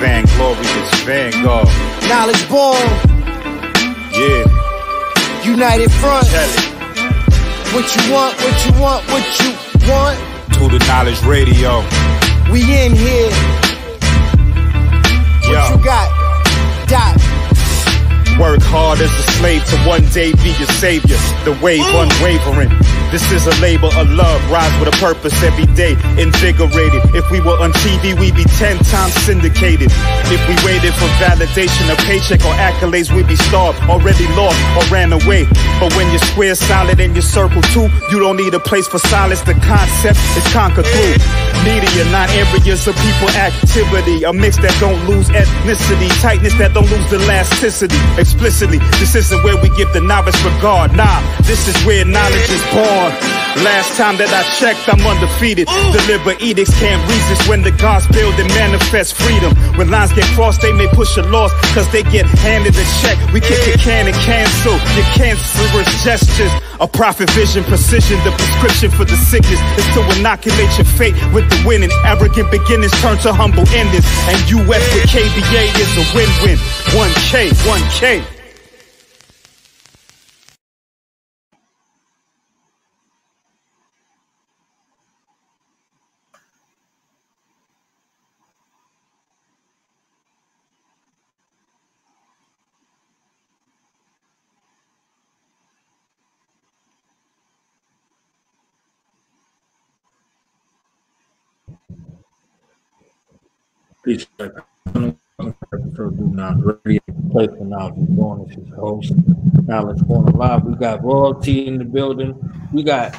Van Glorious Van Gogh. Knowledge born. Yeah. United Front. Tell it. What you want, what you want, what you want. To the Knowledge Radio. We in here. What you got? Dot. Work hard as a slave to one day be your savior. The wave unwavering. This is a labor of love. Rise with a purpose every day. Invigorated. If we were on TV, we'd be ten times syndicated. If we waited for validation, a paycheck or accolades, we'd be starved, already lost or ran away. But when you're square solid and you circle too, you don't need a place for silence. The concept is conquered through. Media, not areas of people activity. A mix that don't lose ethnicity. Tightness that don't lose elasticity. Explicitly, this isn't where we give the novice regard. Nah, this is where knowledge is born. Last time that I checked, I'm undefeated. Deliver edicts can't resist when the gods build and manifest freedom. When lines get crossed, they may push a loss, cause they get handed a check. We kick a can and cancel your cancerous gestures. A prophet vision, precision, the prescription for the sickness is to inoculate your fate with the winning. Arrogant beginnings turn to humble endings. And US with KBA is a win-win. 1K, 1K. Peace. For not radio place for now. Is host. Go on live. We got royalty in the building. We got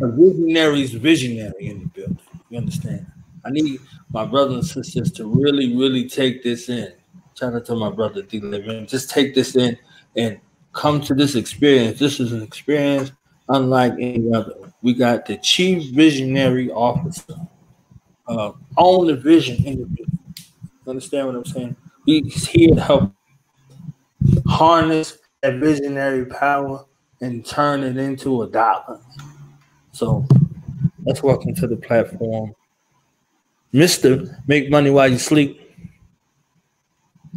a visionary's visionary in the building. You understand? I need my brothers and sisters to really, really take this in. Shout out to my brother D Living. Just take this in and come to this experience. This is an experience unlike any other. We got the chief visionary officer uh, own the vision in the business. Understand what I'm saying? He's here to help harness that visionary power and turn it into a dollar. So let's welcome to the platform, Mr. Make Money While You Sleep.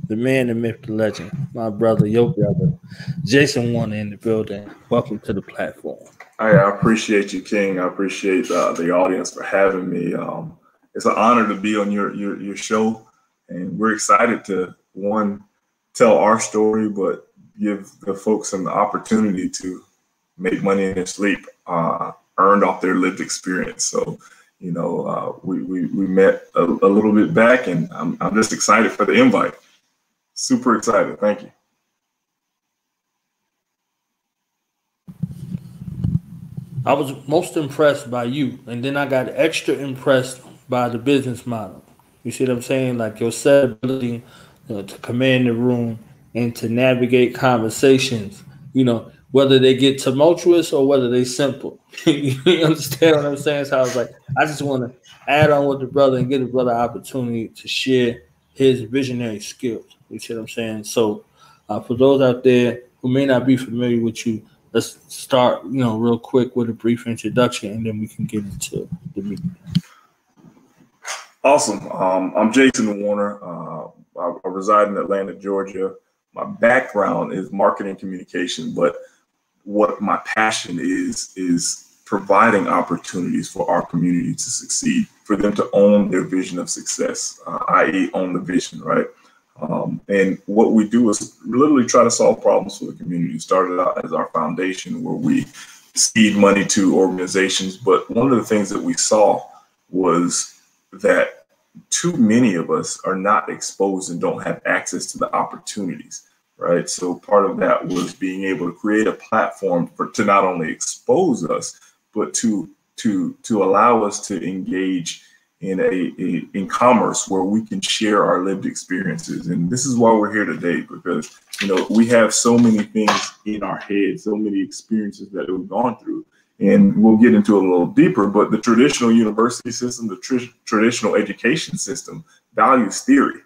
The man, the myth, the legend, my brother, your brother, Jason Warner in the building. Welcome to the platform. I, I appreciate you, King. I appreciate uh, the audience for having me. Um, it's an honor to be on your, your your show, and we're excited to one tell our story, but give the folks an opportunity to make money in their sleep, uh, earned off their lived experience. So, you know, uh, we, we we met a, a little bit back, and I'm I'm just excited for the invite. Super excited. Thank you. I was most impressed by you, and then I got extra impressed by the business model. You see what I'm saying? Like your set ability you know, to command the room and to navigate conversations. You know, whether they get tumultuous or whether they simple. you understand what I'm saying? So I was like, I just want to add on with the brother and give the brother opportunity to share his visionary skills. You see what I'm saying? So uh, for those out there who may not be familiar with you, let's start, you know, real quick with a brief introduction, and then we can get into the meeting. Awesome. Um, I'm Jason Warner. Uh, I, I reside in Atlanta, Georgia. My background is marketing communication, but what my passion is is providing opportunities for our community to succeed, for them to own their vision of success, uh, i.e., own the vision, right? Um, and what we do is literally try to solve problems for the community. It started out as our foundation where we seed money to organizations, but one of the things that we saw was that too many of us are not exposed and don't have access to the opportunities right? So part of that was being able to create a platform for to not only expose us but to to to allow us to engage in a, a in commerce where we can share our lived experiences. And this is why we're here today because you know we have so many things in our heads so many experiences that we've gone through and we'll get into it a little deeper but the traditional university system the tr- traditional education system values theory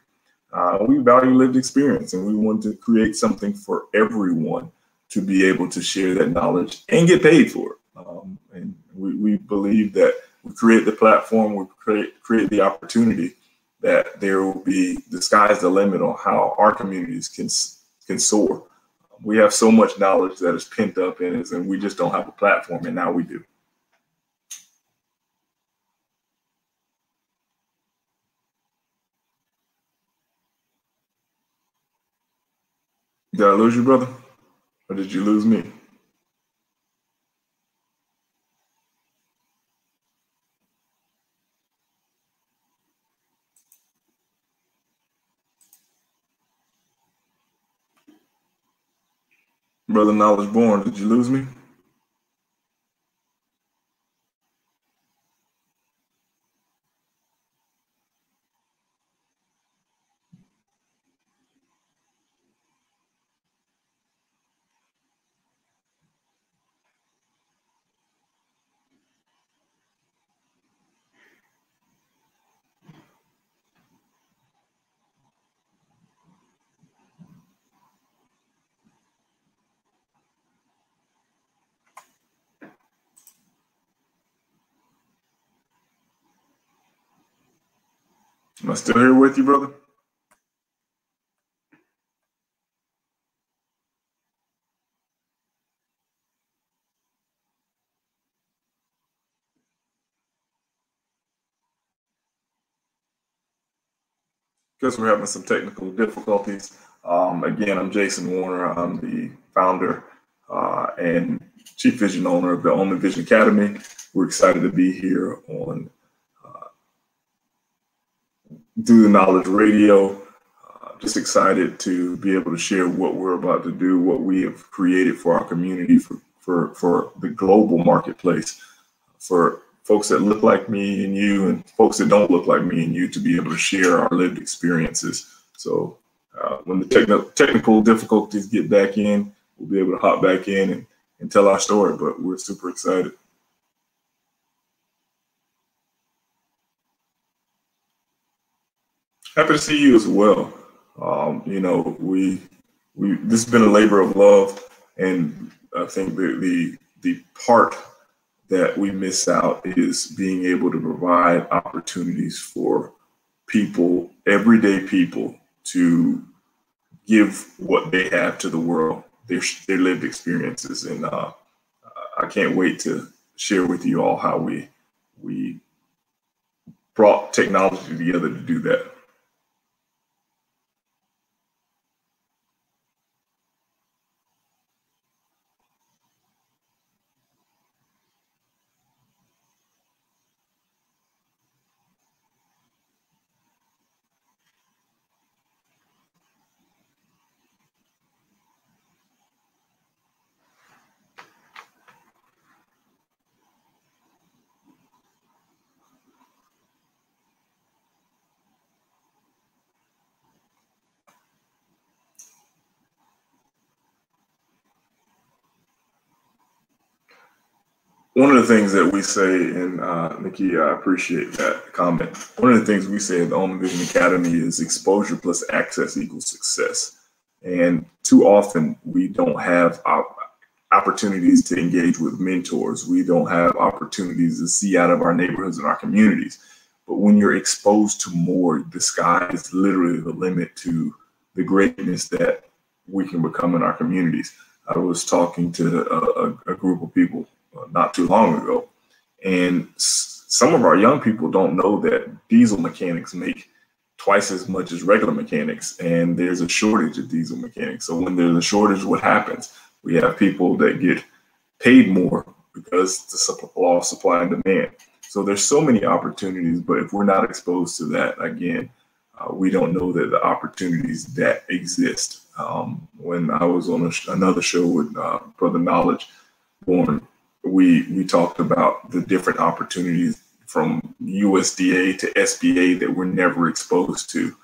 uh, we value lived experience and we want to create something for everyone to be able to share that knowledge and get paid for it um, and we, we believe that we create the platform we create create the opportunity that there will be the sky's the limit on how our communities can can soar. We have so much knowledge that is pent up in us, and we just don't have a platform, and now we do. Did I lose you, brother? Or did you lose me? Brother Knowledge Born, did you lose me? Am I still here with you, brother? Guess we're having some technical difficulties. Um, again, I'm Jason Warner. I'm the founder uh, and chief vision owner of the the Vision Academy. We're excited to be here on do the knowledge radio. Uh, just excited to be able to share what we're about to do, what we have created for our community, for for for the global marketplace, for folks that look like me and you, and folks that don't look like me and you, to be able to share our lived experiences. So uh, when the techn- technical difficulties get back in, we'll be able to hop back in and, and tell our story. But we're super excited. Happy to see you as well. Um, you know, we we this has been a labor of love, and I think the the the part that we miss out is being able to provide opportunities for people, everyday people, to give what they have to the world, their their lived experiences, and uh, I can't wait to share with you all how we we brought technology together to do that. One of the things that we say, and uh, Nikki, I appreciate that comment. One of the things we say at the Own Vision Academy is exposure plus access equals success. And too often we don't have opportunities to engage with mentors. We don't have opportunities to see out of our neighborhoods and our communities. But when you're exposed to more, the sky is literally the limit to the greatness that we can become in our communities. I was talking to a, a, a group of people not too long ago. And some of our young people don't know that diesel mechanics make twice as much as regular mechanics, and there's a shortage of diesel mechanics. So when there's a shortage, what happens? We have people that get paid more because the law of supply and demand. So there's so many opportunities, but if we're not exposed to that, again, uh, we don't know that the opportunities that exist. Um, when I was on sh- another show with uh, Brother Knowledge Born, we we talked about the different opportunities from USDA to SBA that we're never exposed to.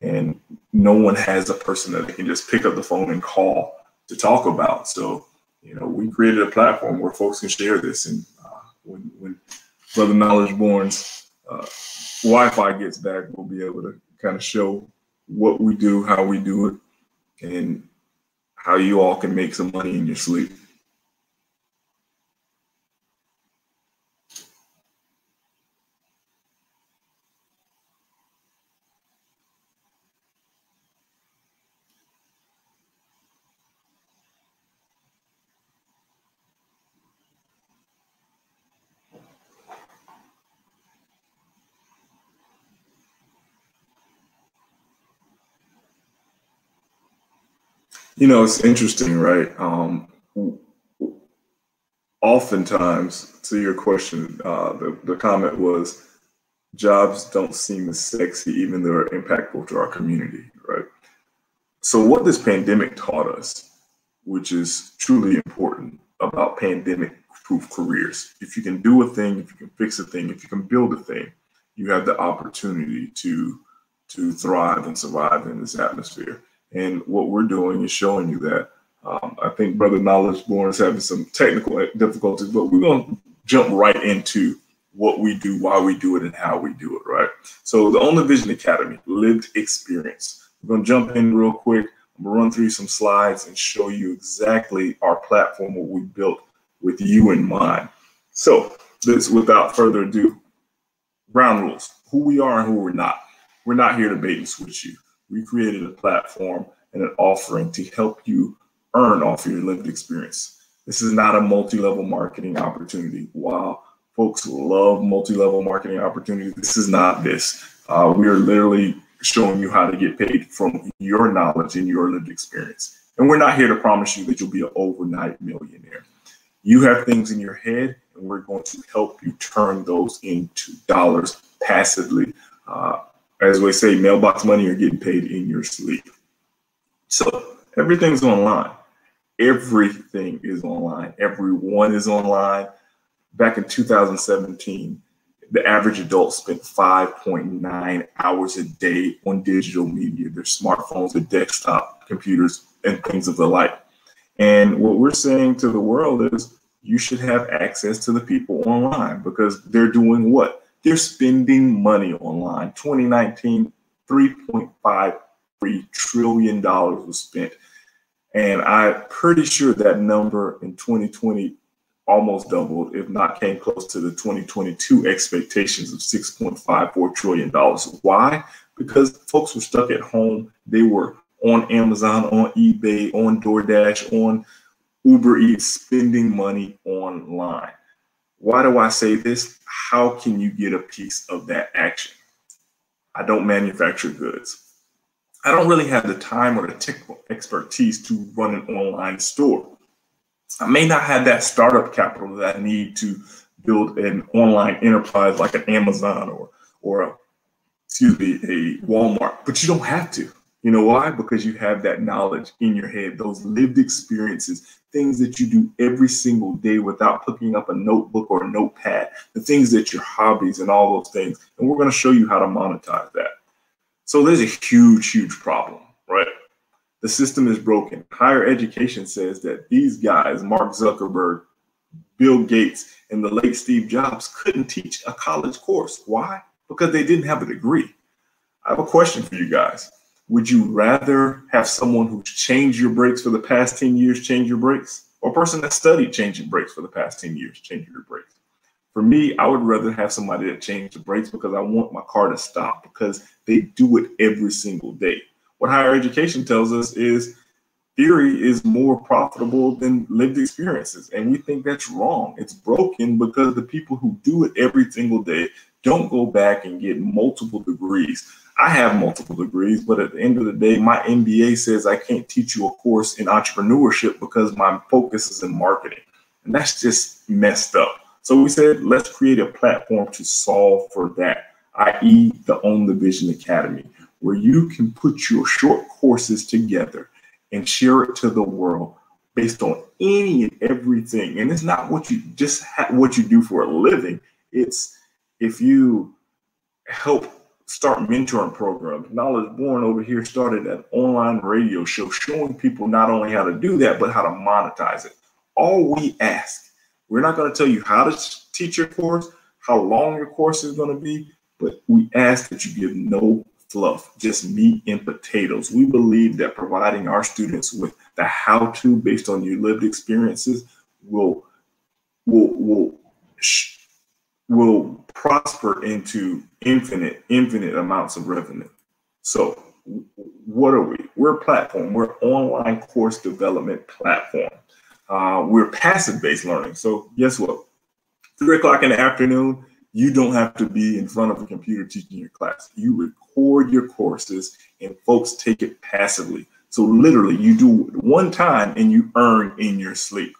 And no one has a person that they can just pick up the phone and call to talk about. So, you know, we created a platform where folks can share this. And uh, when, when Brother Knowledge Born's uh, Wi Fi gets back, we'll be able to kind of show what we do, how we do it, and how you all can make some money in your sleep. You know, it's interesting, right? Um, oftentimes, to your question, uh, the, the comment was jobs don't seem as sexy, even though they're impactful to our community, right? So, what this pandemic taught us, which is truly important about pandemic proof careers, if you can do a thing, if you can fix a thing, if you can build a thing, you have the opportunity to to thrive and survive in this atmosphere. And what we're doing is showing you that. Um, I think Brother Knowledge Born is having some technical difficulties, but we're going to jump right into what we do, why we do it, and how we do it, right? So, the the Vision Academy, lived experience. We're going to jump in real quick. I'm going to run through some slides and show you exactly our platform, what we built with you in mind. So, this without further ado, ground rules who we are and who we're not. We're not here to bait and switch you. We created a platform and an offering to help you earn off your lived experience. This is not a multi level marketing opportunity. While folks love multi level marketing opportunities, this is not this. Uh, we are literally showing you how to get paid from your knowledge and your lived experience. And we're not here to promise you that you'll be an overnight millionaire. You have things in your head, and we're going to help you turn those into dollars passively uh, as we say, mailbox money, you're getting paid in your sleep. So everything's online. Everything is online. Everyone is online. Back in 2017, the average adult spent 5.9 hours a day on digital media, their smartphones, their desktop computers, and things of the like. And what we're saying to the world is you should have access to the people online because they're doing what? They're spending money online. 2019, $3.53 trillion was spent. And I'm pretty sure that number in 2020 almost doubled, if not came close to the 2022 expectations of $6.54 trillion. Why? Because folks were stuck at home. They were on Amazon, on eBay, on DoorDash, on Uber Eats, spending money online. Why do I say this? How can you get a piece of that action? I don't manufacture goods. I don't really have the time or the technical expertise to run an online store. I may not have that startup capital that I need to build an online enterprise like an Amazon or or a, excuse me a Walmart, but you don't have to. You know why? Because you have that knowledge in your head, those lived experiences, things that you do every single day without picking up a notebook or a notepad, the things that your hobbies and all those things. And we're going to show you how to monetize that. So there's a huge, huge problem, right? The system is broken. Higher education says that these guys, Mark Zuckerberg, Bill Gates, and the late Steve Jobs, couldn't teach a college course. Why? Because they didn't have a degree. I have a question for you guys would you rather have someone who's changed your brakes for the past 10 years change your brakes or a person that studied changing brakes for the past 10 years change your brakes? For me i would rather have somebody that changed the brakes because i want my car to stop because they do it every single day. What higher education tells us is theory is more profitable than lived experiences and we think that's wrong. It's broken because the people who do it every single day don't go back and get multiple degrees I have multiple degrees, but at the end of the day, my MBA says I can't teach you a course in entrepreneurship because my focus is in marketing. And that's just messed up. So we said, let's create a platform to solve for that, i.e., the Own the Vision Academy, where you can put your short courses together and share it to the world based on any and everything. And it's not what you just ha- what you do for a living. It's if you help start mentoring programs. Knowledge Born over here started an online radio show showing people not only how to do that, but how to monetize it. All we ask, we're not going to tell you how to teach your course, how long your course is going to be, but we ask that you give no fluff, just meat and potatoes. We believe that providing our students with the how to based on your lived experiences will will will will prosper into infinite, infinite amounts of revenue. So, what are we? We're a platform. We're online course development platform. Uh, we're passive based learning. So, guess what? Three o'clock in the afternoon, you don't have to be in front of a computer teaching your class. You record your courses, and folks take it passively. So literally, you do one time and you earn in your sleep.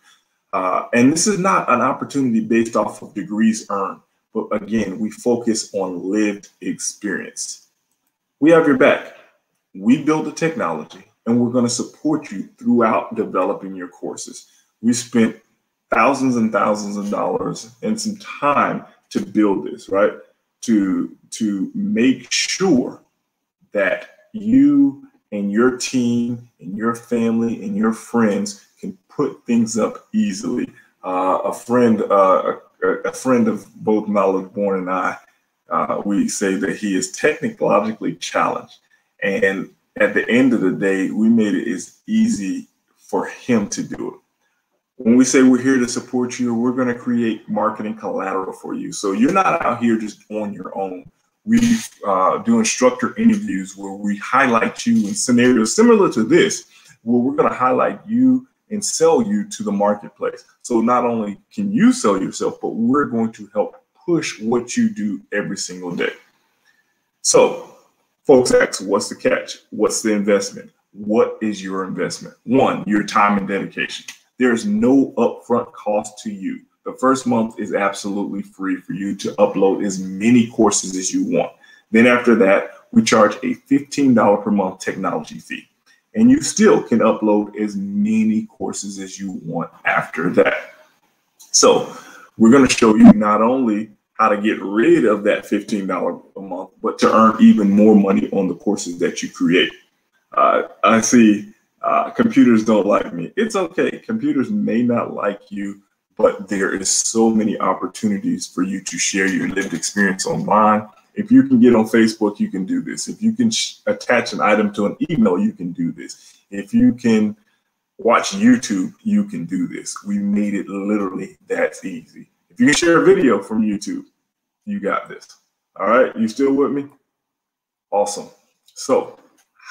Uh, and this is not an opportunity based off of degrees earned, but again, we focus on lived experience. We have your back. We build the technology, and we're going to support you throughout developing your courses. We spent thousands and thousands of dollars and some time to build this, right? To to make sure that you and your team and your family and your friends can put things up easily. Uh, a friend, uh, a, a, friend of both Knowledge Born and I, uh, we say that he is technologically challenged, and at the end of the day, we made it as easy for him to do it. When we say we're here to support you, we're going to create marketing collateral for you. So you're not out here just on your own we uh, do instructor interviews where we highlight you in scenarios similar to this, where we're going to highlight you and sell you to the marketplace. So not only can you sell yourself, but we're going to help push what you do every single day. So, folks ask, what's the catch? What's the investment? What is your investment? One, your time and dedication. There's no upfront cost to you. The first month is absolutely free for you to upload as many courses as you want. Then after that, we charge a $15 per month technology fee. And you still can upload as many courses as you want after that. So we're going to show you not only how to get rid of that $15 a month, but to earn even more money on the courses that you create. Uh, I see uh, computers don't like me. It's okay. Computers may not like you but there is so many opportunities for you to share your lived experience online. If you can get on Facebook, you can do this. If you can attach an item to an email, you can do this. If you can watch YouTube, you can do this. We made it literally that easy. If you can share a video from YouTube, you got this. All right, you still with me? Awesome. So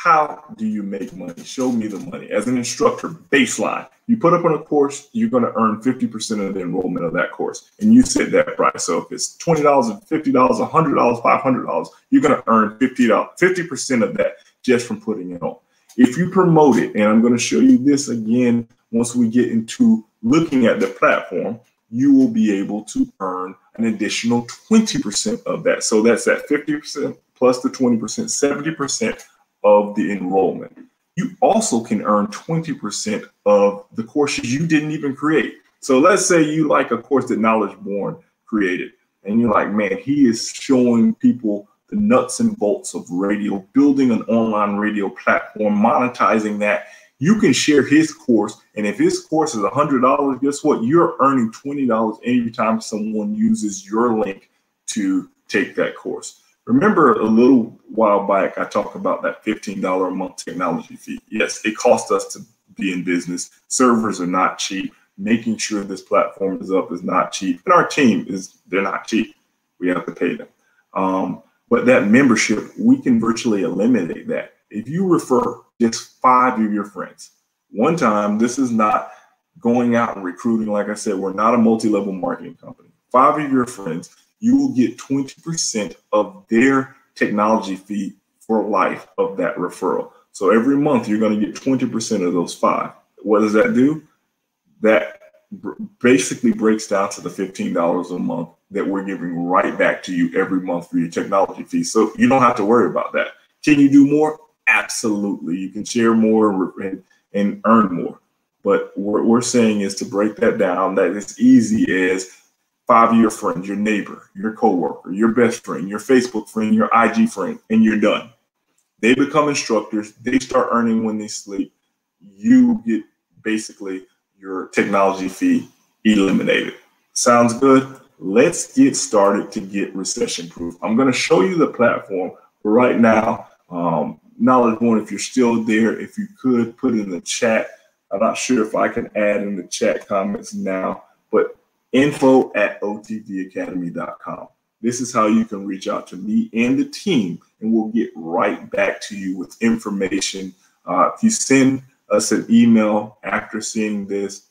how do you make money? Show me the money. As an instructor, baseline. You put up on a course, you're going to earn 50% of the enrollment of that course. And you set that price. So if it's $20, $50, $100, $500, you're going to earn $50, 50% of that just from putting it on. If you promote it, and I'm going to show you this again once we get into looking at the platform, you will be able to earn an additional 20% of that. So that's that 50% plus the 20%, 70% of the enrollment. You also can earn 20% of the courses you didn't even create. So let's say you like a course that Knowledge Born created, and you're like, man, he is showing people the nuts and bolts of radio, building an online radio platform, monetizing that. You can share his course, and if his course is $100, guess what? You're earning $20 anytime someone uses your link to take that course. Remember a little while back, I talked about that $15 a month technology fee. Yes, it costs us to be in business. Servers are not cheap. Making sure this platform is up is not cheap. And our team is, they're not cheap. We have to pay them. Um, but that membership, we can virtually eliminate that. If you refer just five of your friends, one time, this is not going out and recruiting. Like I said, we're not a multi level marketing company. Five of your friends you will get 20% of their technology fee for life of that referral. So every month you're going to get 20% of those five. What does that do? That basically breaks down to the $15 a month that we're giving right back to you every month for your technology fee. So you don't have to worry about that. Can you do more? Absolutely. You can share more and, and earn more. But what we're saying is to break that down that it's easy as five of your friends, your neighbor, your coworker, your best friend, your Facebook friend, your IG friend, and you're done. They become instructors. They start earning when they sleep. You get basically your technology fee eliminated. Sounds good? Let's get started to get recession proof. I'm going to show you the platform right now. Um, Knowledge one, if you're still there, if you could put in the chat. I'm not sure if I can add in the chat comments now, but info at otvacademy.com. This is how you can reach out to me and the team, and we'll get right back to you with information. Uh, if you send us an email after seeing this,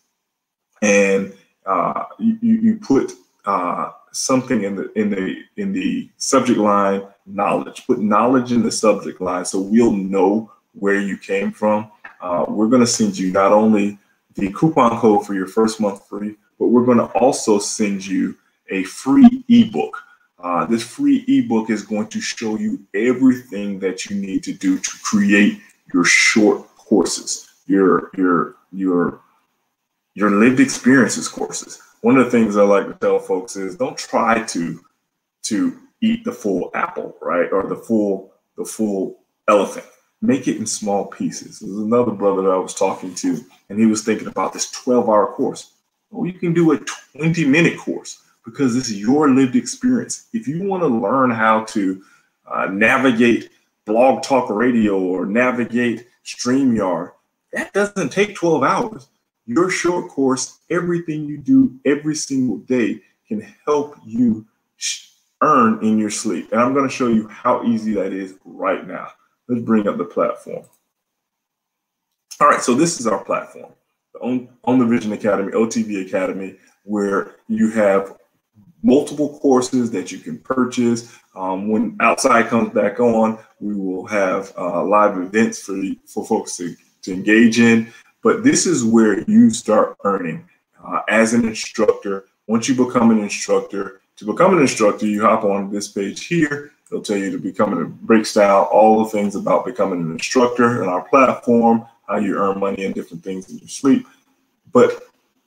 and uh, you, you, put uh, something in the in the in the subject line, knowledge. Put knowledge in the subject line, so we'll know where you came from. uh, we're going to send you not only the coupon code for your first month free, but we're going to also send you a free ebook. Uh, this free ebook is going to show you everything that you need to do to create your short courses, your your your your lived experiences courses. One of the things I like to tell folks is don't try to to eat the full apple, right, or the full the full elephant. Make it in small pieces. There's another brother that I was talking to, and he was thinking about this 12-hour course. Well, you can do a 20-minute course because this is your lived experience. If you want to learn how to uh, navigate Blog Talk Radio or navigate StreamYard, that doesn't take 12 hours. Your short course, everything you do every single day can help you earn in your sleep. And I'm going to show you how easy that is right now. Let's bring up the platform. All right, so this is our platform, On, Own the Vision Academy, OTV Academy, where you have multiple courses that you can purchase. Um, when outside comes back on, we will have uh, live events for for folks to, to engage in. But this is where you start earning uh, as an instructor. Once you become an instructor, to become an instructor, you hop on this page here. It'll tell you to become a breaks down all the things about becoming an instructor in our platform, how you earn money and different things in your sleep. But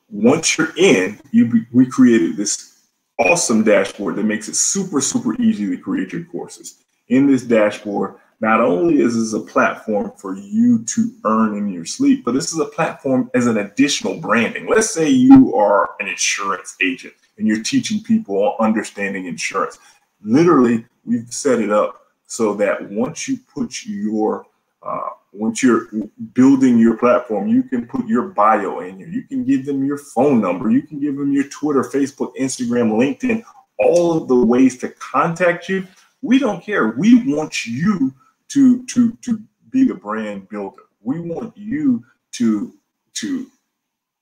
once you're in, you we created this awesome dashboard that makes it super, super easy to create your courses. In this dashboard, not only is this a platform for you to earn in your sleep, but this is a platform as an additional branding. Let's say you are an insurance agent and you're teaching people understanding insurance. Literally, we've set it up so that once you put your uh, once you're building your platform, you can put your bio in here. You can give them your phone number. You can give them your Twitter, Facebook, Instagram, LinkedIn, all of the ways to contact you. We don't care. We want you to to to be the brand builder. We want you to to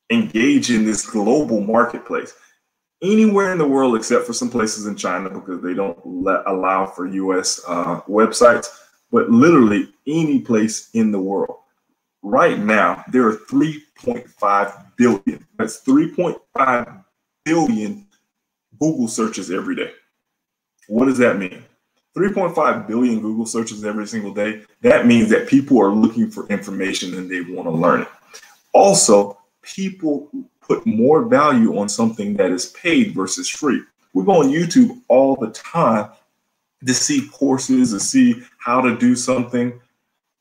engage in this global marketplace anywhere in the world except for some places in China because they don't let, allow for US uh, websites but literally any place in the world. Right now, there are 3.5 billion. That's 3.5 billion Google searches every day. What does that mean? 3.5 billion Google searches every single day. That means that people are looking for information and they want to learn it. Also, people put more value on something that is paid versus free. We go on YouTube all the time to see courses, to see how to do something.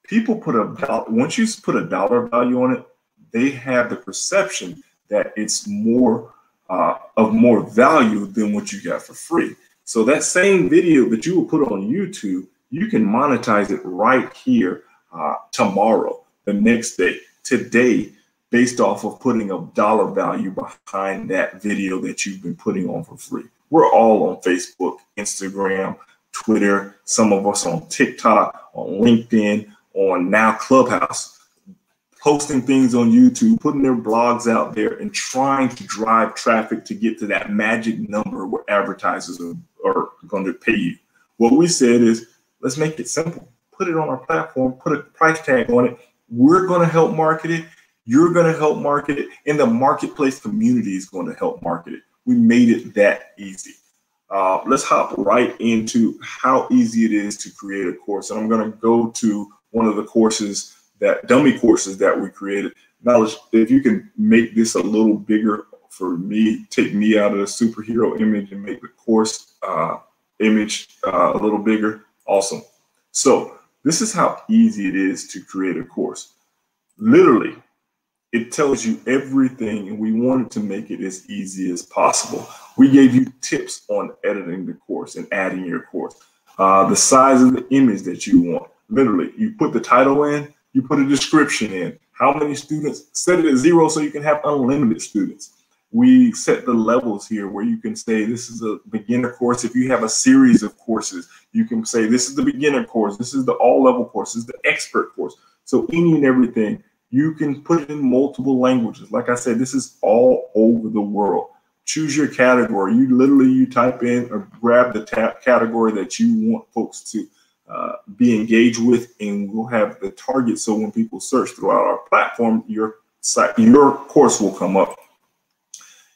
People put a once you put a dollar value on it, they have the perception that it's more uh, of more value than what you got for free. So that same video that you will put on YouTube, you can monetize it right here uh, tomorrow, the next day, today, based off of putting a dollar value behind that video that you've been putting on for free. We're all on Facebook, Instagram, Twitter, some of us on TikTok, on LinkedIn, on now Clubhouse, posting things on YouTube, putting their blogs out there, and trying to drive traffic to get to that magic number where advertisers are, going to pay you. What we said is, let's make it simple. Put it on our platform, put a price tag on it. We're going to help market it. You're going to help market it, and the marketplace community is going to help market it. We made it that easy. Uh, let's hop right into how easy it is to create a course. And I'm going to go to one of the courses that dummy courses that we created. Now, if you can make this a little bigger for me, take me out of the superhero image and make the course uh, image uh, a little bigger. Awesome. So this is how easy it is to create a course. Literally, it tells you everything, and we wanted to make it as easy as possible. We gave you tips on editing the course and adding your course. Uh, the size of the image that you want. Literally, you put the title in, you put a description in. How many students? Set it at zero so you can have unlimited students. We set the levels here where you can say this is a beginner course. If you have a series of courses, you can say this is the beginner course, this is the all level course, this is the expert course. So any and everything you can put in multiple languages. Like I said, this is all over the world. Choose your category. You literally you type in or grab the category that you want folks to uh, be engaged with, and we'll have the target. So when people search throughout our platform, your site, your course will come up.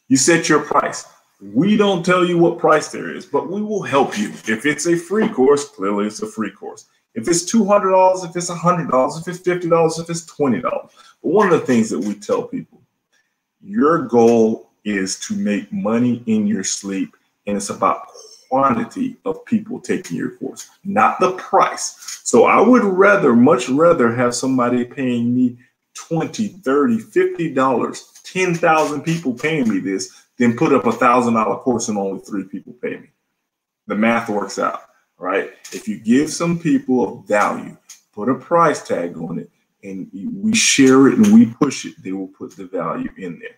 You set your price. We don't tell you what price there is, but we will help you. If it's a free course, clearly it's a free course. If it's $200, if it's $100, if it's $50, if it's $20. But one of the things that we tell people, your goal is to make money in your sleep, and it's about quantity of people taking your course, not the price. So I would rather, much rather have somebody paying me 20, 30, 50 dollars, 10,000 people paying me this than put up a thousand dollar course and only three people pay me. The math works out, right? If you give some people a value, put a price tag on it, and we share it and we push it, they will put the value in there.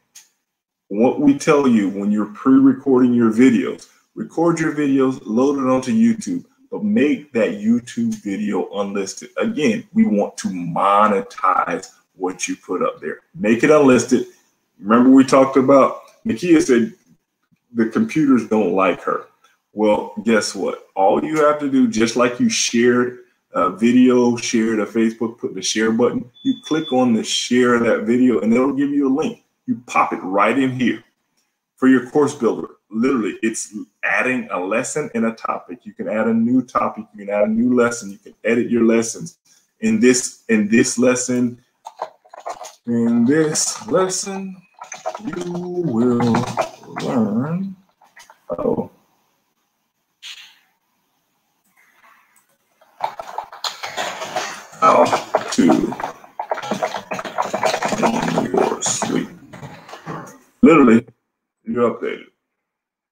What we tell you when you're pre-recording your videos, record your videos, load it onto YouTube, but make that YouTube video unlisted. Again, we want to monetize what you put up there. Make it unlisted. Remember we talked about Nakia said the computers don't like her. Well, guess what? All you have to do, just like you shared a video, shared a Facebook, put the share button, you click on the share that video and it'll give you a link. You pop it right in here. For your course builder literally it's adding a lesson and a topic. You can add a new topic you can add a new lesson you can edit your lessons. In this in this lesson in this lesson you will learn oh how to your sleep literally you're updated.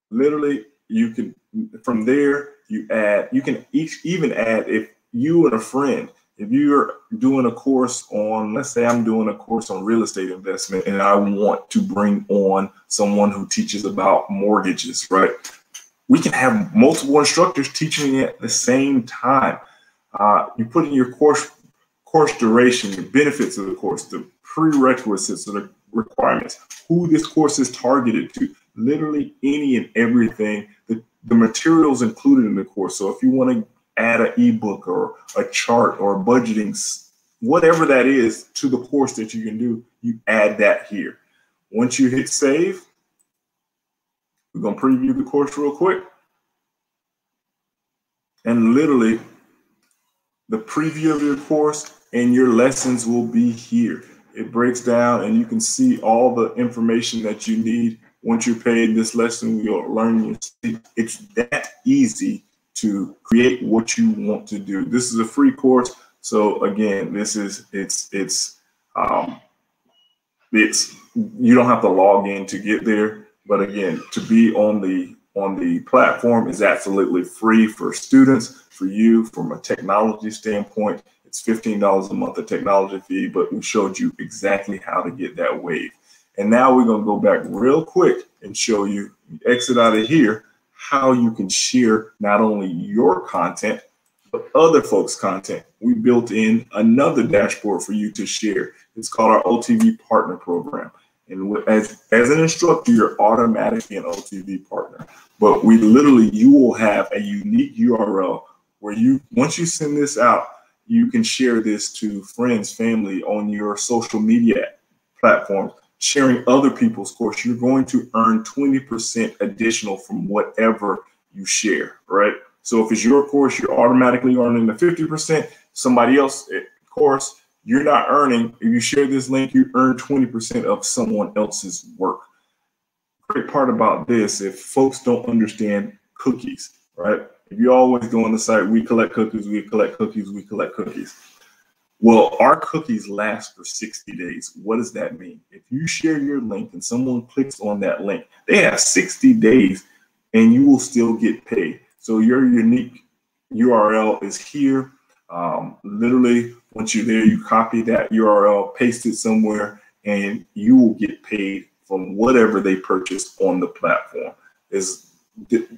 Literally you can from there you add you can each even add if you and a friend if you're doing a course on let's say i'm doing a course on real estate investment and i want to bring on someone who teaches about mortgages right? We can have multiple instructors teaching at the same time. Uh, you put in your course course duration the benefits of the course the prerequisites of the requirements who this course is targeted to literally any and everything. The, the materials included in the course. So if you want to add an ebook or a chart or budgeting, whatever that is to the course that you can do, you add that here. Once you hit save, we're going to preview the course real quick. And literally, the preview of your course and your lessons will be here. It breaks down and you can see all the information that you need once you pay this lesson, you'll learn your sleep. It's that easy to create what you want to do. This is a free course. So again, this is it's it's um it's you don't have to log in to get there. But again, to be on the on the platform is absolutely free for students, for you, from a technology standpoint. It's $15 a month a technology fee, but we showed you exactly how to get that wave. And now we're going to go back real quick and show you, exit out of here, how you can share not only your content, but other folks' content. We built in another dashboard for you to share. It's called our OTV Partner Program. And as, as an instructor, you're automatically an OTV partner. But we literally, you will have a unique URL where you, once you send this out, you can share this to friends, family on your social media platforms sharing other people's course, you're going to earn 20% additional from whatever you share, right? So if it's your course, you're automatically earning the 50%. Somebody else eh, course, you're not earning. If you share this link, you earn 20% of someone else's work. Great part about this, if folks don't understand cookies, right? If you always go on the site, we collect cookies, we collect cookies, we collect cookies well, our cookies last for 60 days. What does that mean? If you share your link and someone clicks on that link, they have 60 days and you will still get paid. So your unique URL is here. Um, literally, once you're there, you copy that URL, paste it somewhere, and you will get paid from whatever they purchase on the platform. Is it,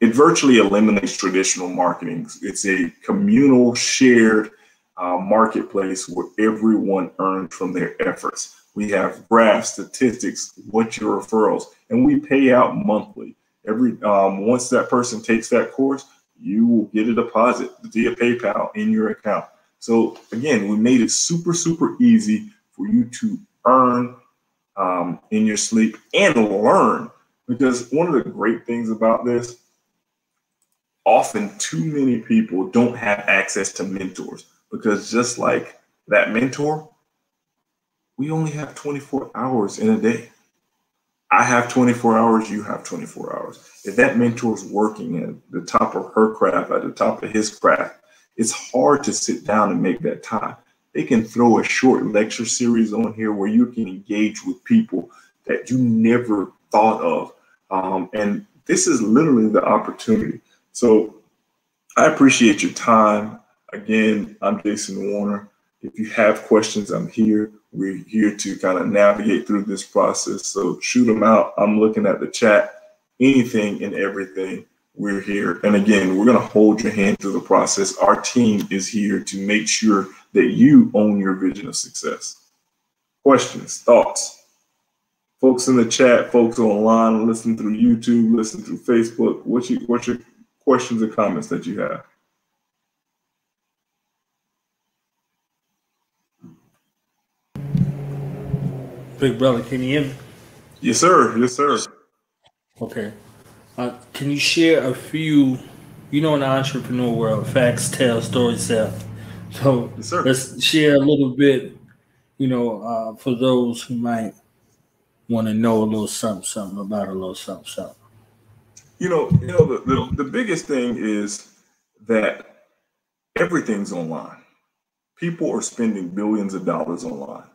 it virtually eliminates traditional marketing. It's a communal shared uh, marketplace where everyone earns from their efforts. We have graphs, statistics, what's your referrals, and we pay out monthly. Every um, once that person takes that course, you will get a deposit via PayPal in your account. So again, we made it super, super easy for you to earn um, in your sleep and learn. Because one of the great things about this, often too many people don't have access to mentors. Because just like that mentor, we only have 24 hours in a day. I have 24 hours, you have 24 hours. If that mentor is working at the top of her craft, at the top of his craft, it's hard to sit down and make that time. They can throw a short lecture series on here where you can engage with people that you never thought of. Um, and this is literally the opportunity. So I appreciate your time. Again, I'm Jason Warner. If you have questions, I'm here. We're here to kind of navigate through this process. So shoot them out. I'm looking at the chat, anything and everything. We're here. And again, we're going to hold your hand through the process. Our team is here to make sure that you own your vision of success. Questions, thoughts? Folks in the chat, folks online, listen through YouTube, listen through Facebook. What's your, what's your questions or comments that you have? Big brother, can you hear me? Yes, sir. Yes, sir. Okay. Uh, can you share a few? You know, in the entrepreneur world, facts tell, stories sell. So Yes, let's share a little bit. You know, uh, for those who might want to know a little something, something about a little something, something. You know, you know, the, the, the biggest thing is that everything's online. People are spending billions of dollars online.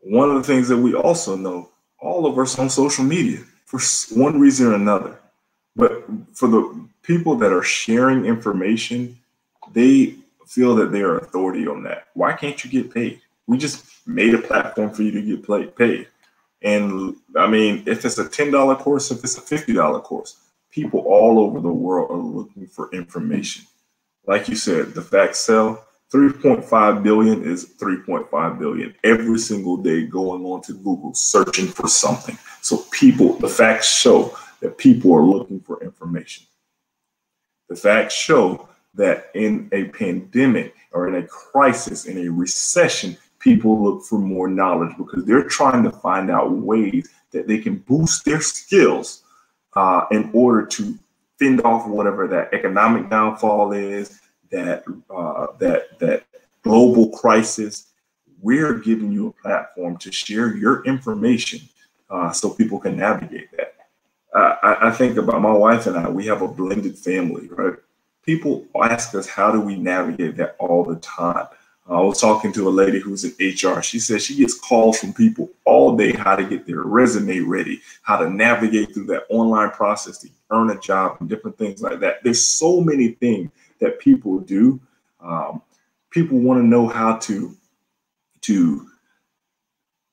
One of the things that we also know, all of us on social media for one reason or another. But for the people that are sharing information, they feel that they are authority on that. Why can't you get paid? We just made a platform for you to get paid. And I mean, if it's a $10 course, if it's a $50 course, people all over the world are looking for information. Like you said, the facts sell. 3.5 billion is 3.5 billion every single day going on to Google searching for something. So people, the facts show that people are looking for information. The facts show that in a pandemic or in a crisis, in a recession, people look for more knowledge because they're trying to find out ways that they can boost their skills uh, in order to fend off whatever that economic downfall is, that uh, that that global crisis. We're giving you a platform to share your information uh, so people can navigate that. I, I think about my wife and I. We have a blended family, right? People ask us how do we navigate that all the time. I was talking to a lady who's in HR. She says she gets calls from people all day how to get their resume ready, how to navigate through that online process to earn a job and different things like that. There's so many things that people do. Um, people want to know how to to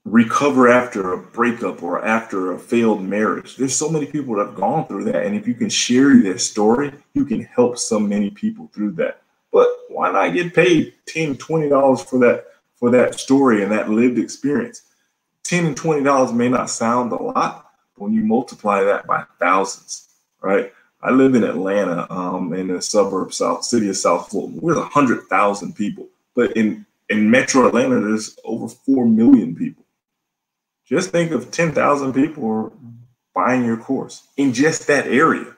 recover after a breakup or after a failed marriage. There's so many people that have gone through that, and if you can share their story, you can help so many people through that. But why not get paid 10 $20 for that for that story and that lived experience? 10 and $20 may not sound a lot, but when you multiply that by thousands, right? I live in Atlanta, um, in the suburb South City of South Fulton. We're hundred thousand people, but in in Metro Atlanta, there's over four million people. Just think of ten thousand people buying your course in just that area.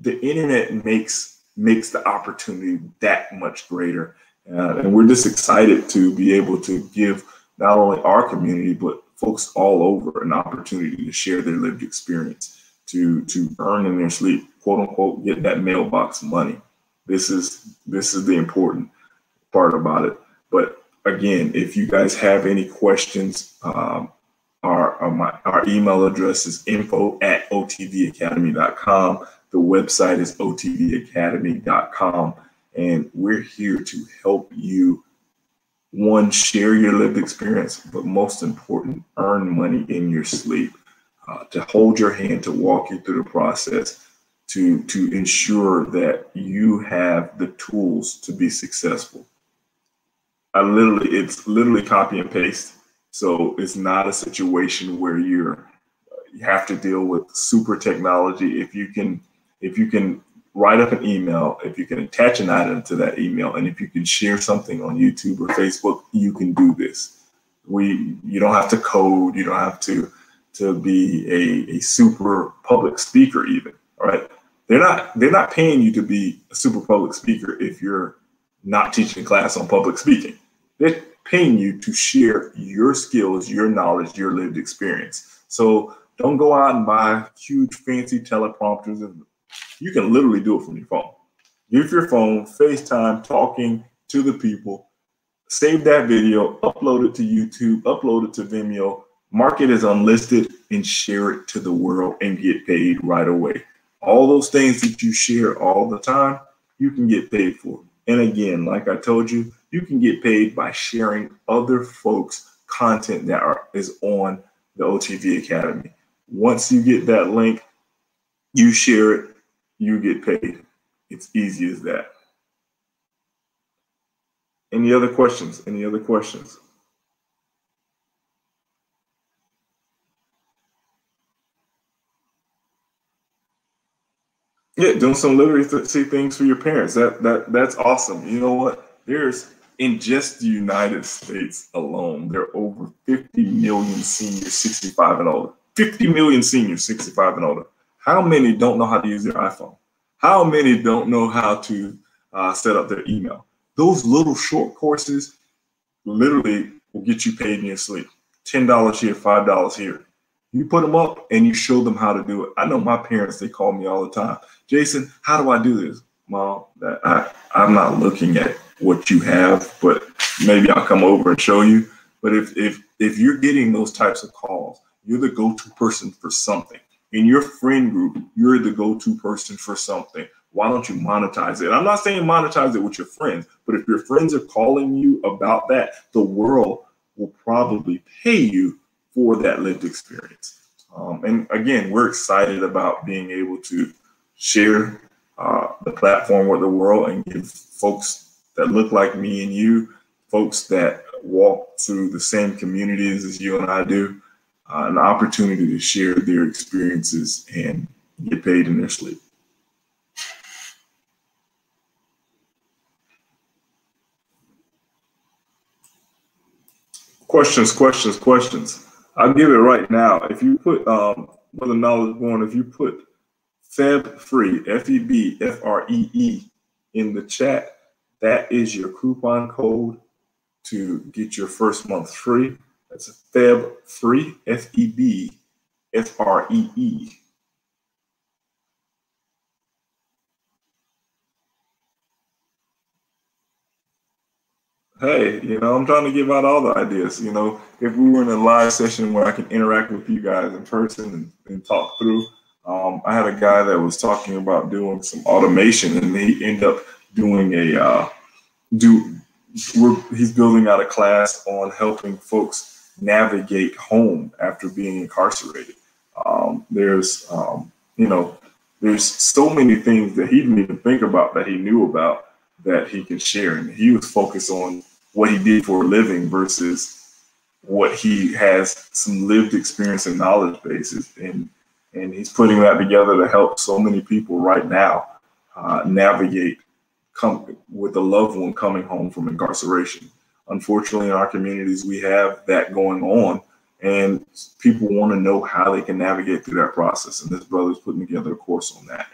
The internet makes makes the opportunity that much greater, uh, and we're just excited to be able to give not only our community but folks all over an opportunity to share their lived experience to to earn in their sleep, quote unquote, get that mailbox money. This is this is the important part about it. But again, if you guys have any questions, um, our our, my, our email address is info at otvacademy.com. The website is otvacademy.com, and we're here to help you. One, share your lived experience, but most important, earn money in your sleep uh, to hold your hand, to walk you through the process, to to ensure that you have the tools to be successful. I literally, it's literally copy and paste. So it's not a situation where you're you have to deal with super technology. If you can, if you can write up an email, if you can attach an item to that email, and if you can share something on YouTube or Facebook, you can do this. We you don't have to code, you don't have to to be a, a super public speaker even. All right. They're not they're not paying you to be a super public speaker if you're not teaching class on public speaking. They're paying you to share your skills, your knowledge, your lived experience. So don't go out and buy huge fancy teleprompters. You can literally do it from your phone. Use your phone, FaceTime, talking to the people, save that video, upload it to YouTube, upload it to Vimeo, mark it as unlisted, and share it to the world and get paid right away. All those things that you share all the time, you can get paid for. And again, like I told you, you can get paid by sharing other folks' content that are, is on the OTV Academy. Once you get that link, you share it, you get paid. It's easy as that. Any other questions? Any other questions? Yeah, doing some literacy things for your parents. That that that's awesome. You know what? There's in just the United States alone, there are over 50 million seniors 65 and older. 50 million seniors 65 and older. How many don't know how to use their iPhone? How many don't know how to uh, set up their email? Those little short courses literally will get you paid in your sleep. $10 here, $5 here. You put them up and you show them how to do it. I know my parents, they call me all the time. Jason, how do I do this? Mom, I, I'm not looking at what you have, but maybe I'll come over and show you. But if if if you're getting those types of calls, you're the go-to person for something. In your friend group, you're the go-to person for something. Why don't you monetize it? I'm not saying monetize it with your friends, but if your friends are calling you about that, the world will probably pay you for that lived experience. Um, and again, we're excited about being able to share uh, the platform with the world and give folks that look like me and you, folks that walk through the same communities as you and I do, uh, an opportunity to share their experiences and get paid in their sleep. Questions, questions, questions. I'll give it right now. If you put, um, Brother Knowledge Born, if you put Feb free, F E B F R E E, in the chat. That is your coupon code to get your first month free. That's Feb free, F E B F R E E. Hey, you know, I'm trying to give out all the ideas. You know, if we were in a live session where I can interact with you guys in person and, and talk through, um, I had a guy that was talking about doing some automation, and he ended up doing a uh, do. he's building out a class on helping folks navigate home after being incarcerated. Um, there's, um, you know, there's so many things that he didn't even think about that he knew about that he can share, and he was focused on what he did for a living versus what he has some lived experience and knowledge bases and and he's putting that together to help so many people right now uh, navigate come with a loved one coming home from incarceration. Unfortunately, in our communities, we have that going on, and people want to know how they can navigate through that process. And this brother's putting together a course on that.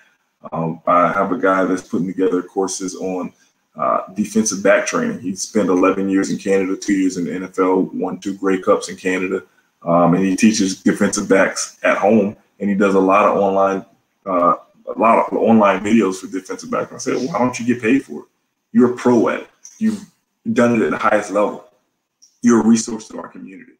Um, I have a guy that's putting together courses on uh, defensive back training. He spent 11 years in Canada, two years in the NFL, won two Grey Cups in Canada, um, and he teaches defensive backs at home and he does a lot of online uh, a lot of online videos for defensive backs. I said, why don't you get paid for it? You're a pro at it. You've done it at the highest level. You're a resource to our community.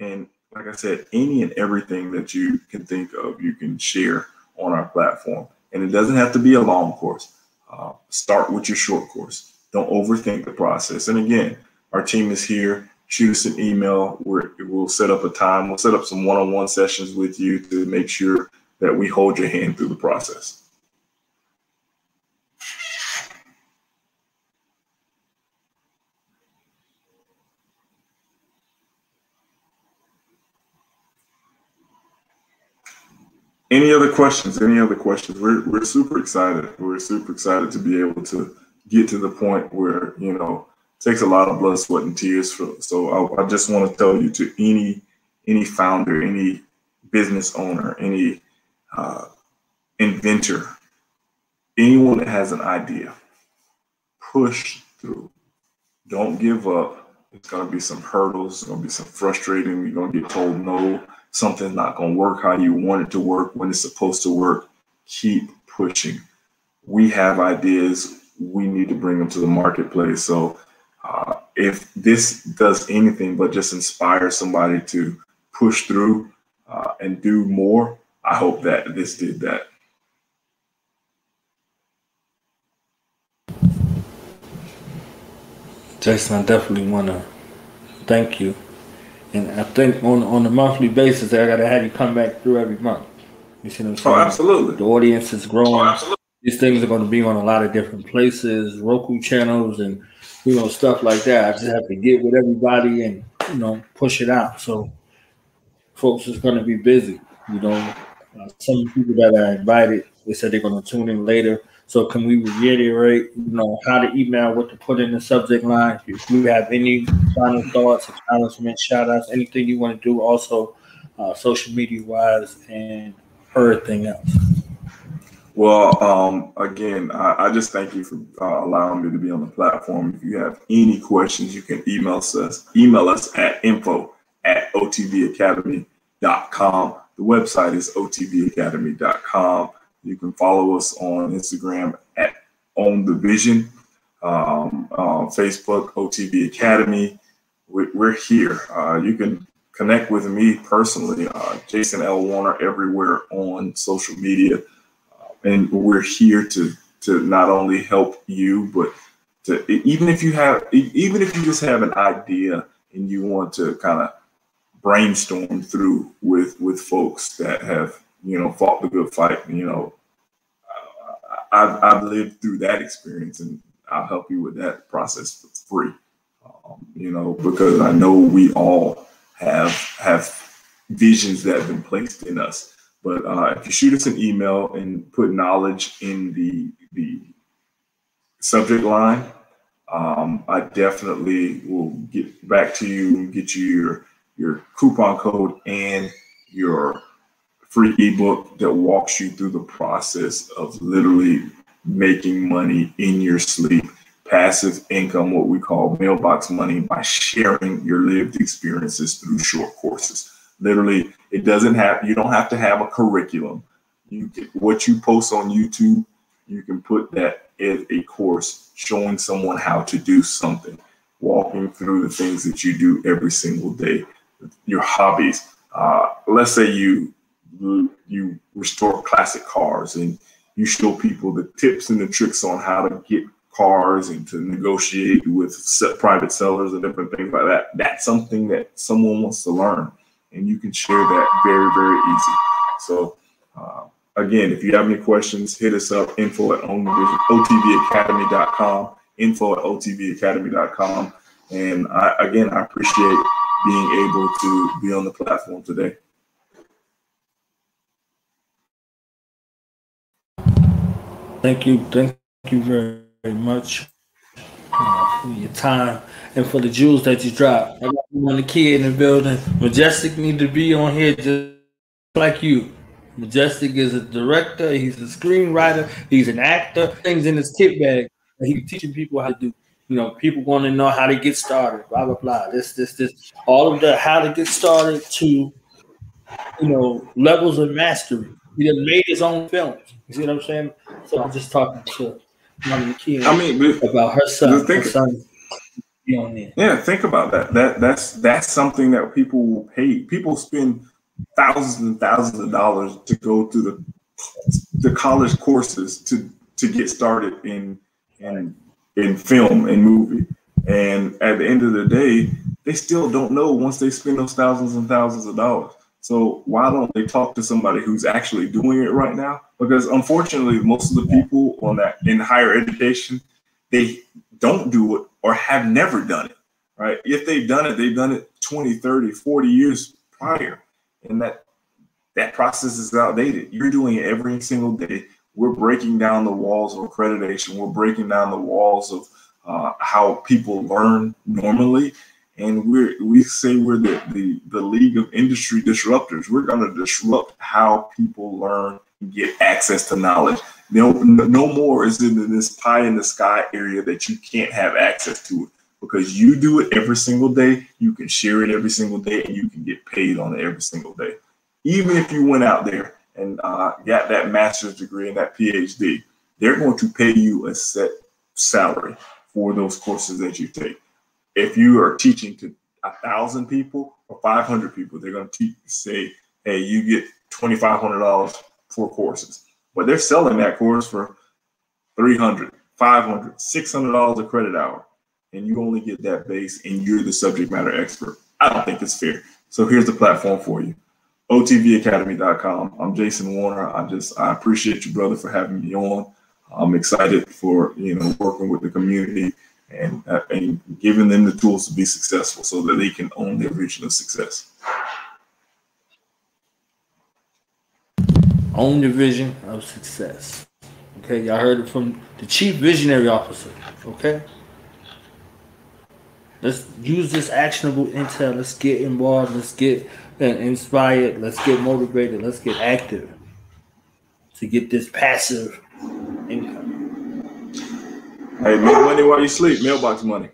And like I said, any and everything that you can think of, you can share on our platform. And it doesn't have to be a long course. Uh, start with your short course. Don't overthink the process. And again, our team is here shoot us an email. we will set up a time. We'll set up some one-on-one sessions with you to make sure that we hold your hand through the process. Any other questions? Any other questions? We're we're super excited. We're super excited to be able to get to the point where you know takes a lot of blood, sweat, and tears. For, so I, I just want to tell you to any any founder, any business owner, any uh, inventor, anyone that has an idea, push through. Don't give up. It's going to be some hurdles. It's going to be some frustrating. You're going to get told no. Something's not going to work how you want it to work when it's supposed to work. Keep pushing. We have ideas. We need to bring them to the marketplace. So uh, if this does anything but just inspire somebody to push through uh, and do more, I hope that this did that. Jason, I definitely want to thank you. And I think on on a monthly basis, I got to have you come back through every month. You see what I'm oh, saying? Oh, absolutely. The audience is growing. Oh, absolutely. These things are going to be on a lot of different places, Roku channels, and you know stuff like that. I just have to get with everybody and you know push it out. So folks is going to be busy. You know, uh, some people that I invited, they said they're going to tune in later. So can we reiterate, you know, how to email, what to put in the subject line? If you have any final thoughts, acknowledgments, shout outs, anything you want to do, also uh, social media wise and everything else. Well, um, again, I, I, just thank you for uh, allowing me to be on the platform. If you have any questions, you can email us, email us at info at otvacademy.com. The website is otvacademy.com. You can follow us on Instagram at Own the Vision, um, uh, Facebook, OTV Academy. We, are here. Uh, you can connect with me personally, uh, Jason L. Warner, everywhere on social media. Uh, and we're here to to not only help you, but to even if you have even if you just have an idea and you want to kind of brainstorm through with with folks that have you know fought the good fight you know I've, I've lived through that experience and I'll help you with that process for free. Um, you know, because I know we all have have visions that have been placed in us. But uh, if you shoot us an email and put knowledge in the the subject line, um, I definitely will get back to you and get you your your coupon code and your free ebook that walks you through the process of literally making money in your sleep, passive income, what we call mailbox money, by sharing your lived experiences through short courses. Literally, it doesn't have you don't have to have a curriculum. You can, what you post on YouTube, you can put that as a course showing someone how to do something, walking through the things that you do every single day, your hobbies. Uh, let's say you you restore classic cars and you show people the tips and the tricks on how to get cars and to negotiate with private sellers and different things like that. That's something that someone wants to learn, and you can share that very, very easy. So, uh, again, if you have any questions, hit us up info at otvacademy.com, info at otvacademy.com. And I, again, I appreciate being able to be on the platform today. Thank you. Thank you very, very much uh, for your time and for the jewels that you dropped. I got one kid in the building. Majestic need to be on here just like you. Majestic is a director, he's a screenwriter, he's an actor, things in his kit bag. He's teaching people how to do. You know, people want to know how to get started, blah blah blah. This, this, this, all of the how to get started to you know levels of mastery. He done made his own films. You see what I'm saying? So I'm just talking to Mama McKee I mean, about her son. Think, her son yeah, think about that. That that's that's something that people will pay. People spend thousands and thousands of dollars to go through the the college courses to to get started in in in film and movie. And at the end of the day, they still don't know once they spend those thousands and thousands of dollars. So why don't they talk to somebody who's actually doing it right now? Because unfortunately, most of the people on that in higher education, they don't do it or have never done it, right? If they've done it, they've done it 20, 30, 40 years prior. And that that process is outdated. You're doing it every single day. We're breaking down the walls of accreditation. We're breaking down the walls of uh, how people learn normally. And we we say we're the, the, the league of industry disruptors. We're going to disrupt how people learn and get access to knowledge. No, no more is in this pie in the sky area that you can't have access to it because you do it every single day. You can share it every single day and you can get paid on it every single day. Even if you went out there and uh, got that master's degree and that PhD, they're going to pay you a set salary for those courses that you take. If you are teaching to a thousand people or 500 people, they're going to teach, say, hey, you get $2,500 for courses. But they're selling that course for 300 500 $600 a credit hour. And you only get that base and you're the subject matter expert. I don't think it's fair. So here's the platform for you. OTVacademy.com. I'm Jason Warner. I just I appreciate you, brother, for having me on. I'm excited for you know working with the community and uh, and giving them the tools to be successful so that they can own their vision of success. Own your vision of success. Okay, y'all heard it from the chief visionary officer. Okay. Let's use this actionable intel. Let's get involved. Let's get inspired. Let's get motivated. Let's get active to get this passive income. Hey, make money while you sleep. Mailbox money.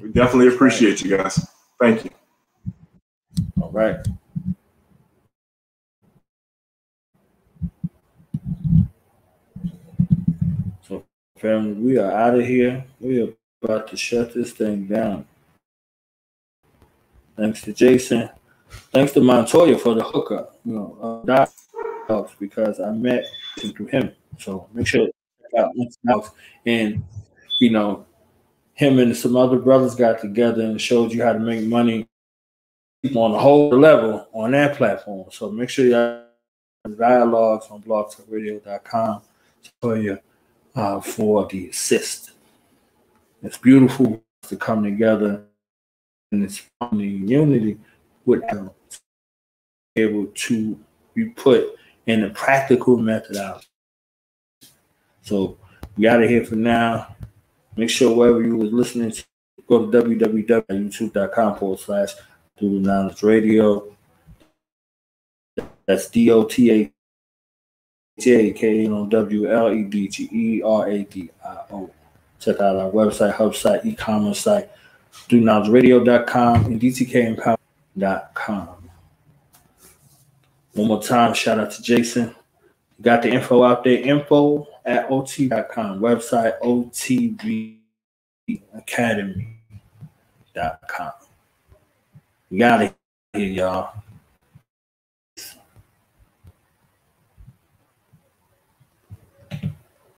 We definitely appreciate you guys. Thank you. All right. So, family, we are out of here. We are about to shut this thing down. Thanks to Jason. Thanks to Montoya for the hookup. You know, uh, helps because I met through him. So make sure and you know him and some other brothers got together and showed you how to make money on a whole level on that platform. So make sure you have dialogues on blogtalkradio.com for you uh, for the assist. It's beautiful to come together and it's family unity with able to be put in a practical methodology. So we out of here for now. Make sure wherever you was listening to, go to www.youtube.com forward slash Due Knowledge Radio. That's D O T A J K N O W L E D G E R A D I O. Check out our website, hub site, e commerce site, DueKnowledgeRadio.com and DTKEmpower.com. One more time, shout out to Jason. Got the info out there. Info at OT.com. Website OTVacademy.com. Got it here, y'all.